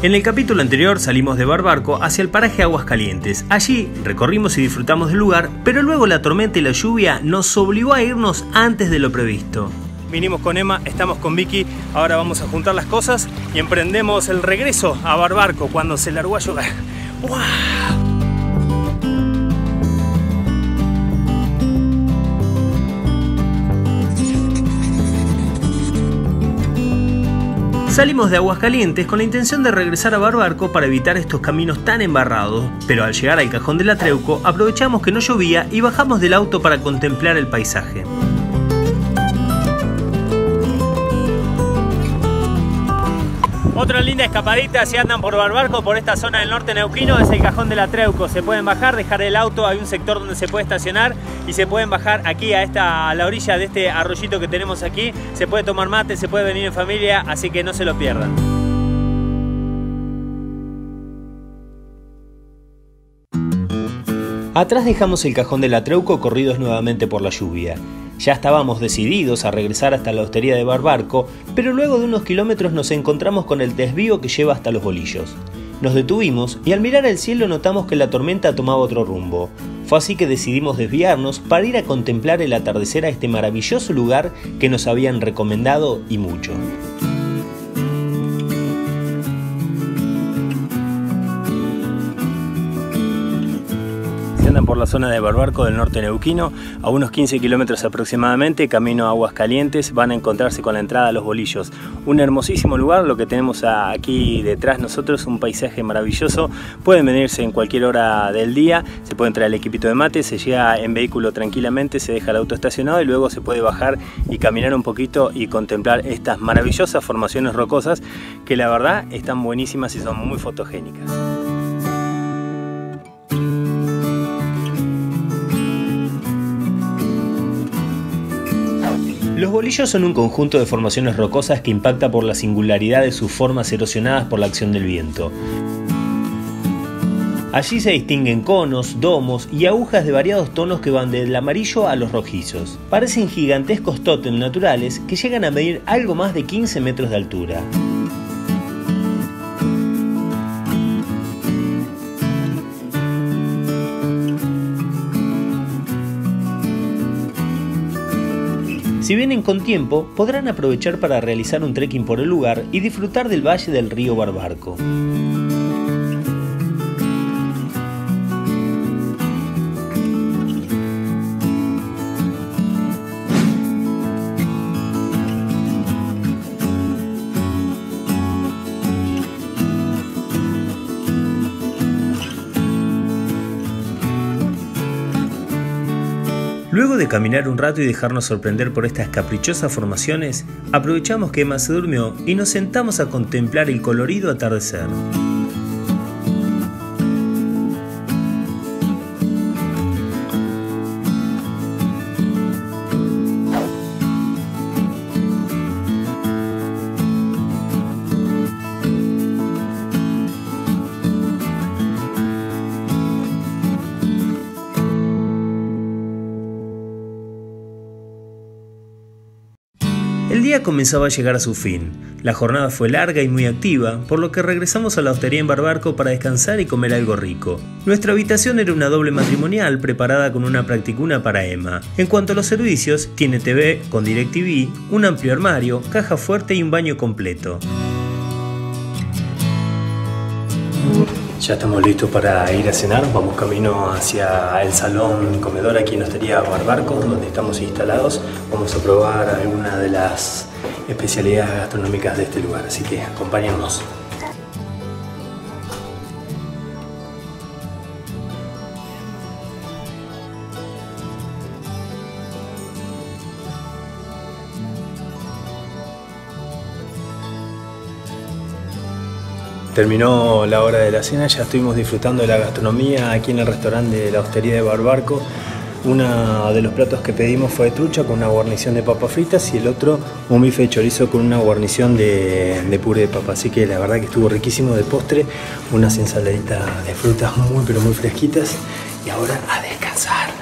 En el capítulo anterior salimos de Barbarco hacia el paraje Aguas Calientes. Allí recorrimos y disfrutamos del lugar, pero luego la tormenta y la lluvia nos obligó a irnos antes de lo previsto. Vinimos con Emma, estamos con Vicky, ahora vamos a juntar las cosas y emprendemos el regreso a Barbarco cuando se largó a llover. ¡Wow! Salimos de Aguascalientes con la intención de regresar a Barbarco para evitar estos caminos tan embarrados, pero al llegar al cajón del Atreuco aprovechamos que no llovía y bajamos del auto para contemplar el paisaje. Otra linda escapadita si andan por Barbarco, por esta zona del norte neuquino, es el cajón del Atreuco. Se pueden bajar, dejar el auto, hay un sector donde se puede estacionar y se pueden bajar aquí a, esta, a la orilla de este arroyito que tenemos aquí. Se puede tomar mate, se puede venir en familia, así que no se lo pierdan. Atrás dejamos el cajón del Atreuco corridos nuevamente por la lluvia. Ya estábamos decididos a regresar hasta la hostería de Barbarco, pero luego de unos kilómetros nos encontramos con el desvío que lleva hasta los bolillos. Nos detuvimos y al mirar el cielo notamos que la tormenta tomaba otro rumbo. Fue así que decidimos desviarnos para ir a contemplar el atardecer a este maravilloso lugar que nos habían recomendado y mucho. Por la zona de Barbarco del norte neuquino, a unos 15 kilómetros aproximadamente, camino a Aguas Calientes, van a encontrarse con la entrada a los bolillos. Un hermosísimo lugar, lo que tenemos aquí detrás nosotros, un paisaje maravilloso. Pueden venirse en cualquier hora del día, se puede entrar el equipito de mate, se llega en vehículo tranquilamente, se deja el auto estacionado y luego se puede bajar y caminar un poquito y contemplar estas maravillosas formaciones rocosas que la verdad están buenísimas y son muy fotogénicas. Los bolillos son un conjunto de formaciones rocosas que impacta por la singularidad de sus formas erosionadas por la acción del viento. Allí se distinguen conos, domos y agujas de variados tonos que van del amarillo a los rojizos. Parecen gigantescos tótems naturales que llegan a medir algo más de 15 metros de altura. Si vienen con tiempo, podrán aprovechar para realizar un trekking por el lugar y disfrutar del valle del río Barbarco. Luego de caminar un rato y dejarnos sorprender por estas caprichosas formaciones, aprovechamos que Emma se durmió y nos sentamos a contemplar el colorido atardecer. El día comenzaba a llegar a su fin. La jornada fue larga y muy activa, por lo que regresamos a la hostería en Barbarco para descansar y comer algo rico. Nuestra habitación era una doble matrimonial preparada con una practicuna para Emma. En cuanto a los servicios, tiene TV con DirecTV, un amplio armario, caja fuerte y un baño completo. Ya estamos listos para ir a cenar, vamos camino hacia el salón comedor aquí en Hostería Barbarco, donde estamos instalados. Vamos a probar alguna de las especialidades gastronómicas de este lugar, así que acompáñennos. Terminó la hora de la cena, ya estuvimos disfrutando de la gastronomía aquí en el restaurante de la Hostería de Barbarco. Uno de los platos que pedimos fue trucha con una guarnición de papas fritas y el otro un bife de chorizo con una guarnición de, de puré de papa. Así que la verdad que estuvo riquísimo de postre, unas ensaladitas de frutas muy pero muy fresquitas y ahora a descansar.